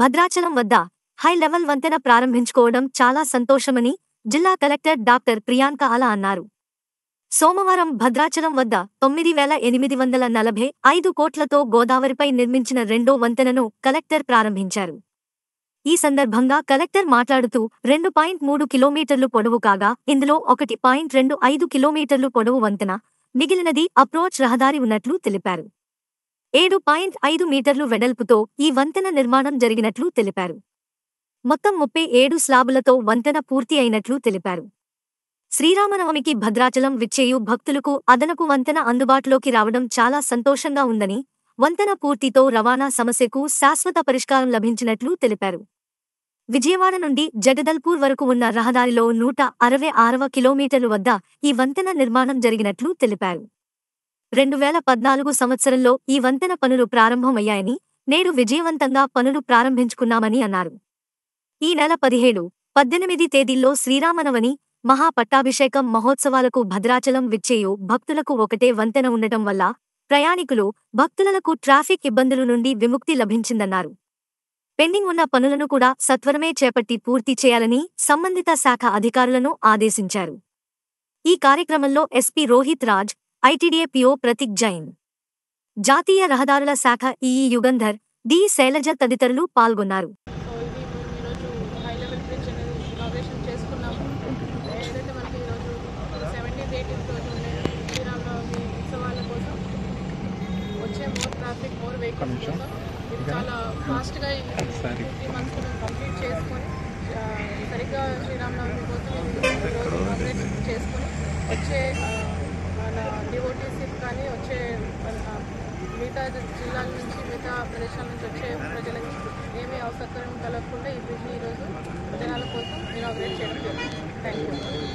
భద్రాచలం వద్ద high level వంతెన ప్రారంభించుకోవడం చాలా సంతోషమని జిల్లా కలెక్టర్ డాక్టర్ ప్రియాంక అలా అన్నారు. సోమవారం భద్రాచలం వద్ద తొమ్మిది వేల ఎనిమిది వందల నలభై ఐదు కోట్లతో గోదావరిపై నిర్మించిన రెండో వంతెనను కలెక్టర్ ప్రారంభించారు. ఈ సందర్భంగా కలెక్టర్ మాట్లాడుతూ రెండు పాయింట్ మూడు కిలోమీటర్లు పొడవు కాగా ఇందులో ఒకటి పాయింట్ రెండు ఐదు కిలోమీటర్లు పొడవు వంతెన మిగిలినది అప్రోచ్ రహదారి ఉన్నట్లు తెలిపారు. ఏడు పాయింట్ ఐదు మీటర్లు వెడల్పుతో ఈ వంతెన నిర్మాణం జరిగినట్లు తెలిపారు. మొత్తం ముప్పై ఏడు స్లాబులతో వంతెన పూర్తి అయినట్లు తెలిపారు. శ్రీరామనవమికి భద్రాచలం విచ్చేయు భక్తులకు అదనపు వంతెన అందుబాటులోకి రావడం చాలా సంతోషంగా ఉందని వంతెన పూర్తితో రవాణా సమస్యకు శాశ్వత పరిష్కారం లభించినట్లు తెలిపారు. విజయవాడ నుండి జగదల్పూర్ వరకు ఉన్న రహదారిలో నూట అరవై ఆరవ కిలోమీటర్లు వద్ద ఈ వంతెన నిర్మాణం జరిగినట్లు తెలిపారు. రెండు వేల పద్నాలుగు సంవత్సరంలో ఈ వంతెన పనులు ప్రారంభమయ్యాయని నేడు విజయవంతంగా పనులు ప్రారంభించుకున్నామని అన్నారు. ఈ నెల పదిహేడు పద్దెనిమిది తేదీల్లో శ్రీరామనవని మహా పట్టాభిషేకం మహోత్సవాలకు భద్రాచలం విచ్చేయు భక్తులకు ఒకటే వంతెన ఉండటం వల్ల ప్రయాణికులు భక్తులకు ట్రాఫిక్ ఇబ్బందుల నుండి విముక్తి లభించిందన్నారు. పెండింగ్ ఉన్న పనులను కూడా సత్వరమే చేపట్టి పూర్తి చేయాలని సంబంధిత శాఖ అధికారులను ఆదేశించారు. ఈ కార్యక్రమంలో SP Rohit Raj ITDA PO Prateek Jain. జాతీయ రహదారుల శాఖ ఈఈ యుగంధర్ డి. శైలజ తదితరులు పాల్గొన్నారు. కోసం కోసం చాలా ఫాస్ట్గా త్రీ మంత్స్ కంప్లీట్ చేసుకొని సరిగ్గా శ్రీరామనవమి కోసం ఇది ఈరోజు ఇనాగ్రేట్ చేసుకొని వచ్చే ఓటీసీ కానీ వచ్చే మిగతా జిల్లాల నుంచి మిగతా ప్రదేశాల నుంచి వచ్చే ప్రజలకి ఏమీ అవసరం కలగకుండా ఈ బ్రిడ్జ్ని ఈరోజు జనాల కోసం ఇనాగ్రేట్ చేయడం థ్యాంక్ యూ